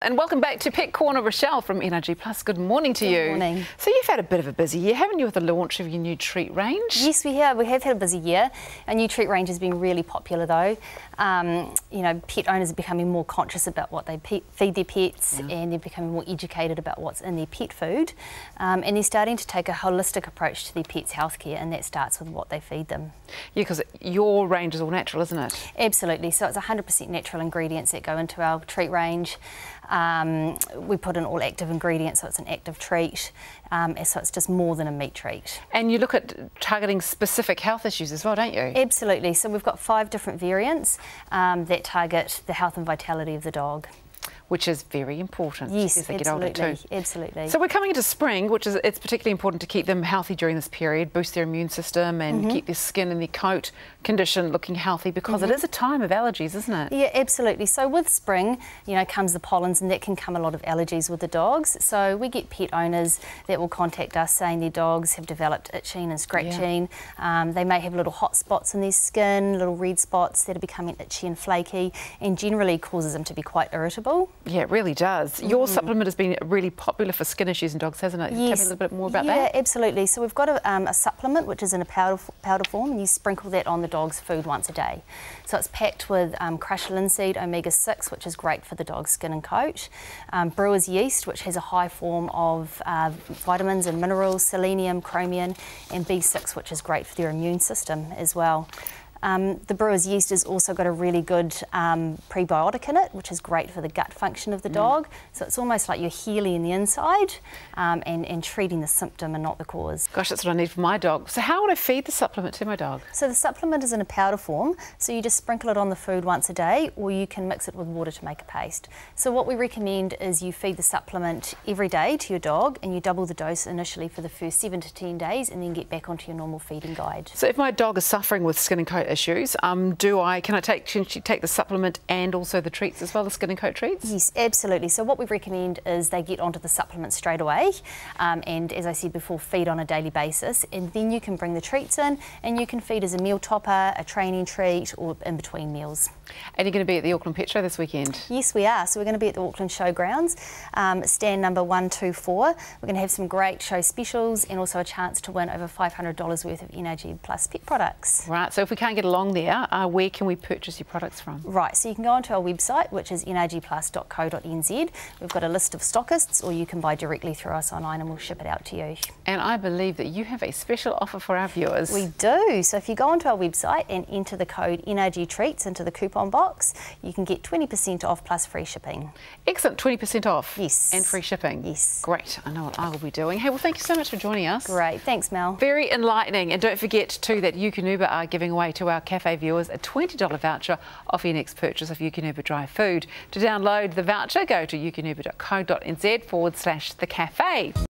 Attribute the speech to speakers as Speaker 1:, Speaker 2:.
Speaker 1: And welcome back to Pet Corner, Rochelle from Energy Plus. Good morning to
Speaker 2: Good
Speaker 1: you.
Speaker 2: morning.
Speaker 1: So you've had a bit of a busy year, haven't you, with the launch of your new treat range?
Speaker 2: Yes, we have. We have had a busy year. Our new treat range has been really popular, though. Um, you know, pet owners are becoming more conscious about what they pe feed their pets, yeah. and they're becoming more educated about what's in their pet food. Um, and they're starting to take a holistic approach to their pets' healthcare, and that starts with what they feed them.
Speaker 1: Yeah, because your range is all natural, isn't it?
Speaker 2: Absolutely. So it's 100% natural ingredients that go into our treat range. Um, we put in all active ingredients, so it's an active treat. Um, so it's just more than a meat treat.
Speaker 1: And you look at targeting specific health issues as well, don't you?
Speaker 2: Absolutely. So we've got five different variants um, that target the health and vitality of the dog
Speaker 1: which is very important
Speaker 2: yes,
Speaker 1: as they
Speaker 2: absolutely,
Speaker 1: get older too.
Speaker 2: Absolutely.
Speaker 1: So we're coming into spring, which is it's particularly important to keep them healthy during this period, boost their immune system and mm -hmm. keep their skin and their coat condition looking healthy because mm -hmm. it mm-hmm. a time of allergies, isn't it?
Speaker 2: Yeah, absolutely. So with spring, you know, comes the pollens and that can come a lot of allergies with the dogs. So we get pet owners that will contact us saying their dogs have developed itching and scratching. Yeah. Um, they may have little hot spots in their skin, little red spots that are becoming itchy and flaky and generally causes them to be quite irritable.
Speaker 1: Yeah, it really does. Your mm. supplement has been really popular for skin issues in dogs, hasn't it?
Speaker 2: Yes.
Speaker 1: Tell me a little bit more about
Speaker 2: yeah,
Speaker 1: that.
Speaker 2: Yeah, absolutely. So we've got a, um, a, supplement which is in a powder, powder form and you sprinkle that on the dog's food once a day. So it's packed with um, crushed linseed omega-6 which is great for the dog's skin and coat, um, brewer's yeast which has a high form of uh, vitamins and minerals, selenium, chromium and B6 which is great for their immune system as well. Um, the brewer's yeast has also got a really good um, prebiotic in it, which is great for the gut function of the mm. dog. So it's almost like you're healing the inside um, and, and treating the symptom and not the cause.
Speaker 1: Gosh, that's what I need for my dog. So how would I feed the supplement to my dog?
Speaker 2: So the supplement is in a powder form, so you just sprinkle it on the food once a day, or you can mix it with water to make a paste. So what we recommend is you feed the supplement every day to your dog, and you double the dose initially for the first seven to ten days, and then get back onto your normal feeding guide.
Speaker 1: So if my dog is suffering with skin and coat issues. Um, do I, can I take, can she take the supplement and also the treats as well, the skin and coat treats?
Speaker 2: Yes, absolutely. So what we recommend is they get onto the supplement straight away um, and as I said before, feed on a daily basis and then you can bring the treats in and you can feed as a meal topper, a training treat or in between meals.
Speaker 1: And you're going to be at the Auckland Pet Show this weekend?
Speaker 2: Yes, we are. So we're going to be at the Auckland Showgrounds, um, stand number 124. We're going to have some great show specials and also a chance to win over $500 worth of Energy Plus pet products.
Speaker 1: Right, so if we can't get along there, uh, where can we purchase your products from?
Speaker 2: Right, so you can go onto our website, which is energyplus.co.nz. We've got a list of stockists, or you can buy directly through us online and we'll ship it out to you.
Speaker 1: And I believe that you have a special offer for our viewers.
Speaker 2: We do. So if you go onto our website and enter the code Energy Treats into the coupon box, you can get 20% off plus free shipping.
Speaker 1: Excellent, 20% off.
Speaker 2: Yes.
Speaker 1: And free shipping.
Speaker 2: Yes.
Speaker 1: Great. I know what I will be doing. Hey, well, thank you so much for joining us.
Speaker 2: Great. Thanks, Mel.
Speaker 1: Very enlightening. And don't forget, too, that Eukanuba are giving away to our cafe viewers a $20 voucher off your next purchase of Eukanuba dry food. To download the voucher, go to eukanuba.co.nz forward slash the cafe.